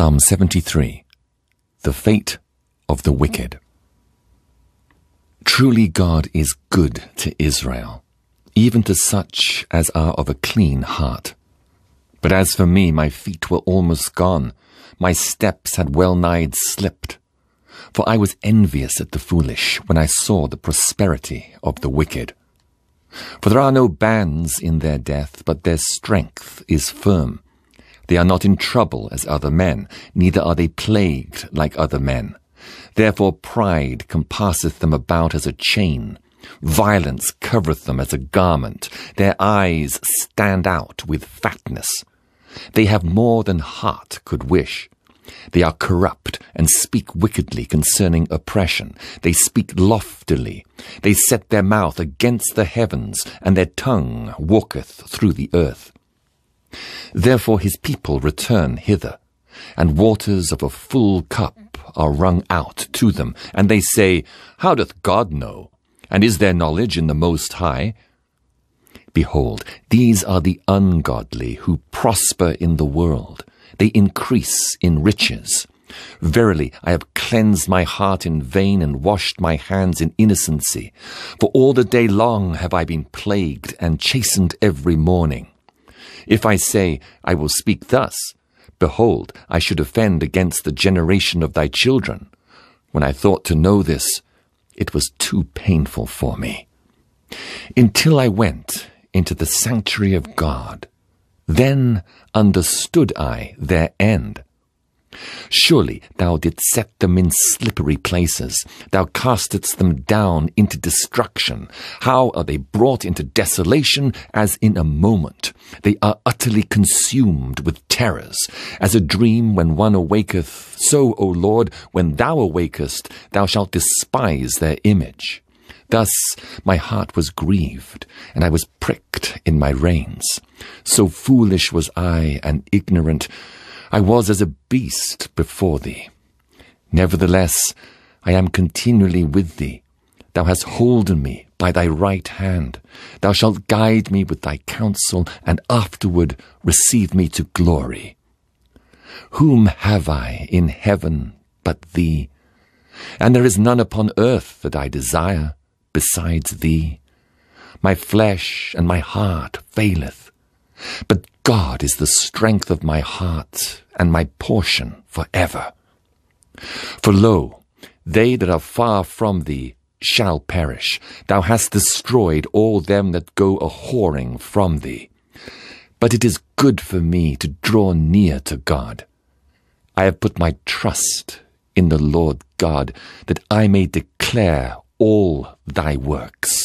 Psalm 73 The Fate of the Wicked. Truly God is good to Israel, even to such as are of a clean heart. But as for me, my feet were almost gone, my steps had well nigh slipped. For I was envious at the foolish when I saw the prosperity of the wicked. For there are no bands in their death, but their strength is firm. They are not in trouble as other men, neither are they plagued like other men. Therefore pride compasseth them about as a chain. Violence covereth them as a garment. Their eyes stand out with fatness. They have more than heart could wish. They are corrupt and speak wickedly concerning oppression. They speak loftily. They set their mouth against the heavens, and their tongue walketh through the earth. Therefore his people return hither, and waters of a full cup are wrung out to them, and they say, How doth God know? And is there knowledge in the Most High? Behold, these are the ungodly who prosper in the world. They increase in riches. Verily, I have cleansed my heart in vain and washed my hands in innocency. For all the day long have I been plagued and chastened every morning. If I say, I will speak thus, behold, I should offend against the generation of thy children. When I thought to know this, it was too painful for me. Until I went into the sanctuary of God, then understood I their end. Surely thou didst set them in slippery places. Thou castest them down into destruction. How are they brought into desolation as in a moment? They are utterly consumed with terrors. As a dream when one awaketh, so, O Lord, when thou awakest, thou shalt despise their image. Thus my heart was grieved, and I was pricked in my reins. So foolish was I and ignorant, I was as a beast before thee. Nevertheless, I am continually with thee. Thou hast holden me by thy right hand. Thou shalt guide me with thy counsel, and afterward receive me to glory. Whom have I in heaven but thee? And there is none upon earth that I desire besides thee. My flesh and my heart faileth, but God is the strength of my heart and my portion for ever. For lo, they that are far from thee shall perish. Thou hast destroyed all them that go a whoring from thee. But it is good for me to draw near to God. I have put my trust in the Lord God, that I may declare all thy works.